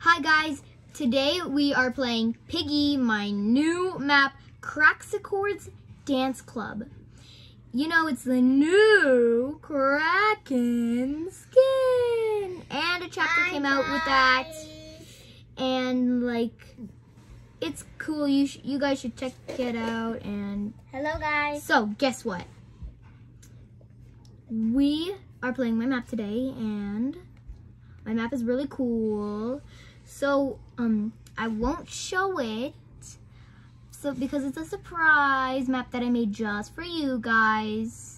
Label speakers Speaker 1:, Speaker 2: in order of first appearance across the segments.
Speaker 1: Hi guys, today we are playing Piggy, my new map, Kraxicords Dance Club. You know, it's the new Kraken skin. And a chapter
Speaker 2: Hi,
Speaker 1: came out with that. And like, it's cool. You, sh- you guys should check it out. And
Speaker 2: Hello, guys.
Speaker 1: so, guess what? We are playing my map today, and my map is really cool. So, um, I won't show it. So, because it's a surprise map that I made just for you guys.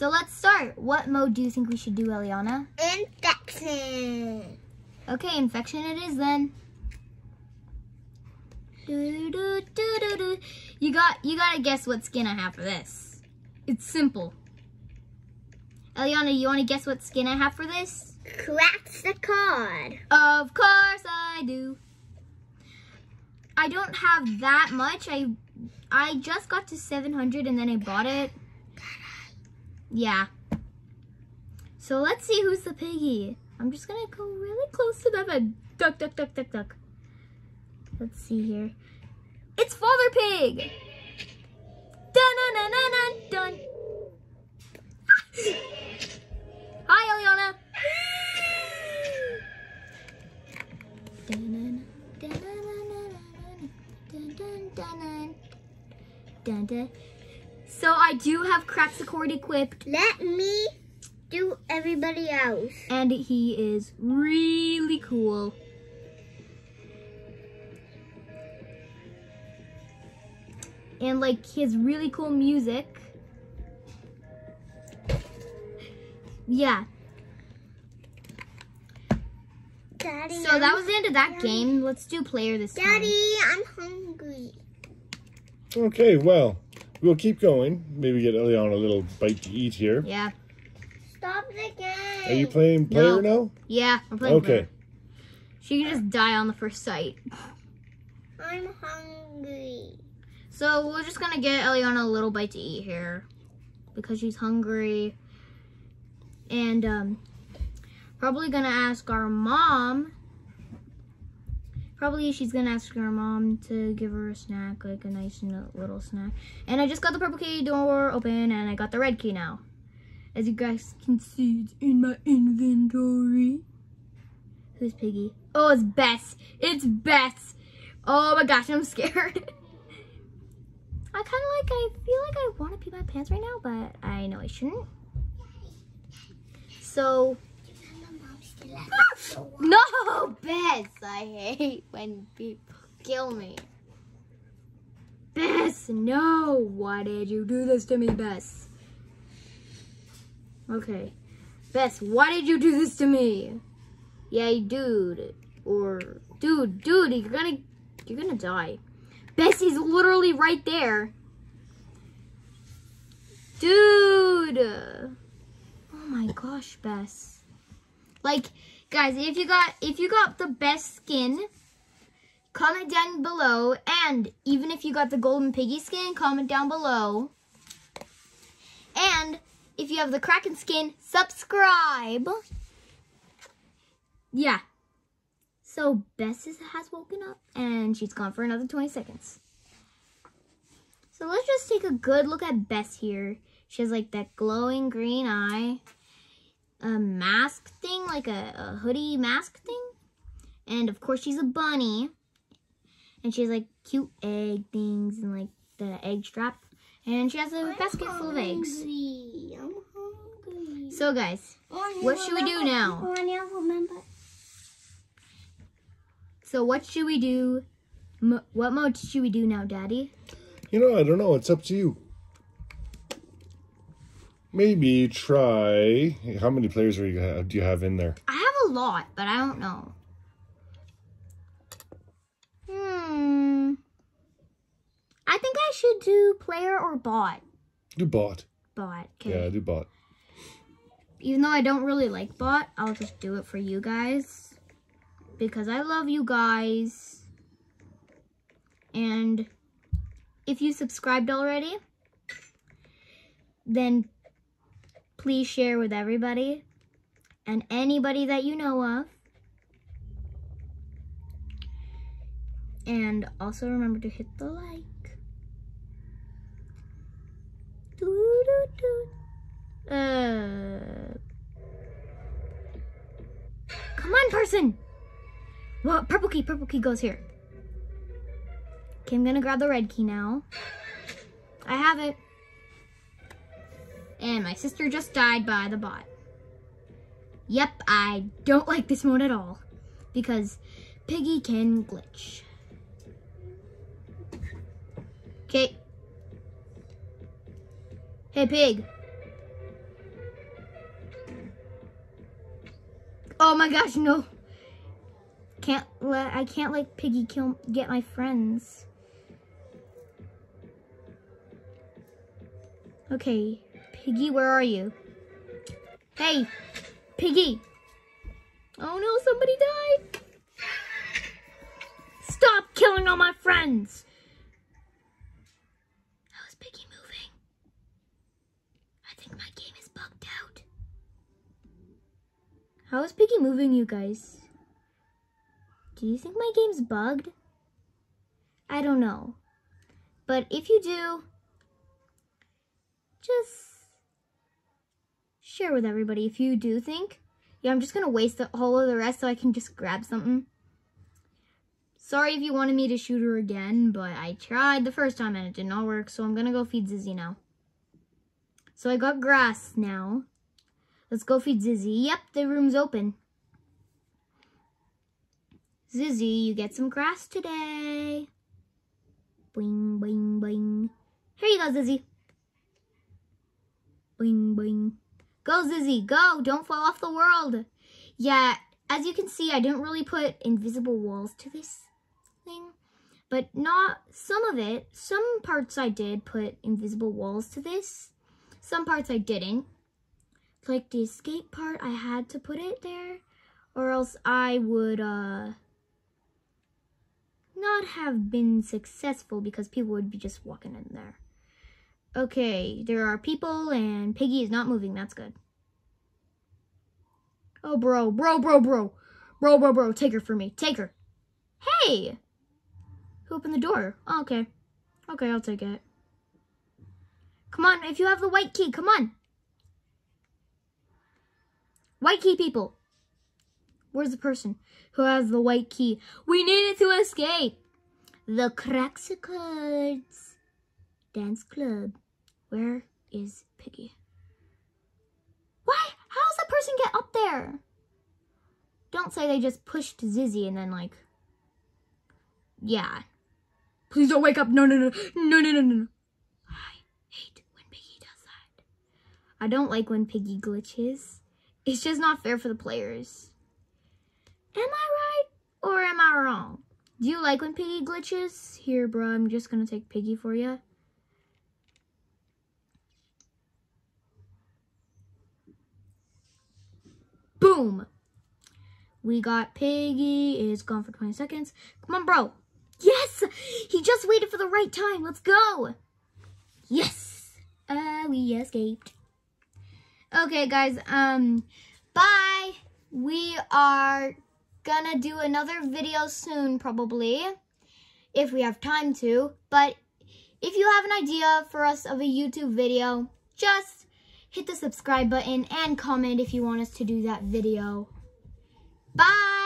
Speaker 1: So let's start. What mode do you think we should do, Eliana?
Speaker 2: Infection.
Speaker 1: Okay, infection it is then. Do, do, do. You got you gotta guess what skin I have for this. It's simple. Eliana, you wanna guess what skin I have for this?
Speaker 2: Kraxicord.
Speaker 1: Of course I do. I don't have that much. I I just got to 700 and then I bought it. Yeah. So let's see who's the piggy. I'm just gonna go really close to them and duck, duck, duck, duck, duck. Let's see here. It's Father Pig! Dun dun dun dun dun dun. Do have Kraxicord equipped,
Speaker 2: Let me do everybody else.
Speaker 1: and he is really cool. And like his really cool music. Yeah.
Speaker 2: Daddy.
Speaker 1: So that
Speaker 2: I'm-
Speaker 1: was the end of that game. Let's do player this time.
Speaker 2: Daddy, I'm hungry.
Speaker 3: Okay, well, we'll keep going. Maybe get Eliana a little bite to eat here.
Speaker 1: Yeah.
Speaker 2: Stop the game.
Speaker 3: Are you playing player now?
Speaker 1: Yeah, we're playing
Speaker 3: Okay.
Speaker 1: player. She can just die on the first sight.
Speaker 2: I'm hungry.
Speaker 1: So we're just gonna get Eliana a little bite to eat here because she's hungry. And um probably gonna ask our mom. Probably she's gonna ask her mom to give her a snack, like a nice little snack. And I just got the purple key door open and I got the red key now. As you guys can see, it's in my inventory. Who's Piggy? Oh, it's Bess. It's Bess. Oh my gosh, I'm scared. I kind of like, I feel like I want to pee my pants right now, but I know I shouldn't. So, no, Bess, I hate when people kill me. Bess, no, why did you do this to me, Bess? Okay, Bess, why did you do this to me? Yeah, dude, or dude, dude, you're gonna, you're gonna die. Bess, Bessie's literally right there. Dude. Oh my gosh, Bess. Like, guys, if you got if you got the best skin, comment down below. And even if you got the golden piggy skin, comment down below. And if you have the Kraken skin, subscribe. Yeah. So Bess has woken up and she's gone for another 20 seconds. So let's just take a good look at Bess here. She has like that glowing green eye, a mask thing, like a, a hoodie mask thing. And of course she's a bunny. And she has like cute egg things and like the egg strap. And she has a basket full of eggs.
Speaker 2: I'm hungry.
Speaker 1: So guys,
Speaker 2: Oh,
Speaker 1: what should we do now?
Speaker 2: Oh,
Speaker 1: so what should we do? Mo- what mode should we do now, Daddy?
Speaker 3: You know, I don't know. It's up to you. Maybe try. How many players are you do you have in there?
Speaker 1: I have a lot, but I don't know. Hmm. I think I should do player or bot.
Speaker 3: Do bot.
Speaker 1: Bot. Okay.
Speaker 3: Yeah, do bot.
Speaker 1: Even though I don't really like bot, I'll just do it for you guys. Because I love you guys. And if you subscribed already, then please share with everybody and anybody that you know of. And also remember to hit the like. Doo-doo-doo. Uh, come on, person. Well, purple key, purple key goes here. Okay, I'm gonna grab the red key now. I have it. And my sister just died by the bot. Yep, I don't like this mode at all. Because Piggy can glitch. Okay. Hey, Pig. Oh my gosh, no. Can't let, I can't let Piggy kill, get my friends. Okay, Piggy, where are you? Hey, Piggy. Oh no, somebody died. Stop killing all my friends. How is Piggy moving? I think my game is bugged out. How is Piggy moving, you guys? Do you think my game's bugged? I don't know. But if you do, just share with everybody if you do think. Yeah, I'm just going to waste the whole of the rest so I can just grab something. Sorry if you wanted me to shoot her again, but I tried the first time and it did not work, so I'm going to go feed Zizzy now. So I got grass now. Let's go feed Zizzy. Yep, the room's open. Zizzy, you get some grass today. Boing, boing, boing. Here you go, Zizzy. Boing, boing. Go, Zizzy, go. Don't fall off the world. Yeah, as you can see, I didn't really put invisible walls to this thing. But not some of it. Some parts I did put invisible walls to this. Some parts I didn't. Like the escape part, I had to put it there. Or else I would, uh not have been successful because people would be just walking in there. Okay, there are people and Piggy is not moving. That's good. Oh, bro, bro, bro, bro. Bro, bro, bro, take her for me. Take her. Hey! Who opened the door? Oh, okay. Okay, I'll take it. Come on, if you have the white key, come on. White key people. Where's the person who has the white key? We need it to escape. The Kraxicords Dance Club. Where is Piggy? Why? How does that person get up there? Don't say they just pushed Zizzy and then like, yeah. Please don't wake up. No, no, no, no, no, no, no. I hate when Piggy does that. I don't like when Piggy glitches. It's just not fair for the players. Am I right or am I wrong? Do you like when Piggy glitches? Here, bro, I'm just gonna take Piggy for you. Boom! We got Piggy. It's gone for 20 seconds. Come on, bro. Yes! He just waited for the right time. Let's go! Yes! Uh, we escaped. Okay, guys, um, bye! We are gonna do another video soon, probably, if we have time to. But if you have an idea for us of a YouTube video, just hit the subscribe button and comment if you want us to do that video. Bye!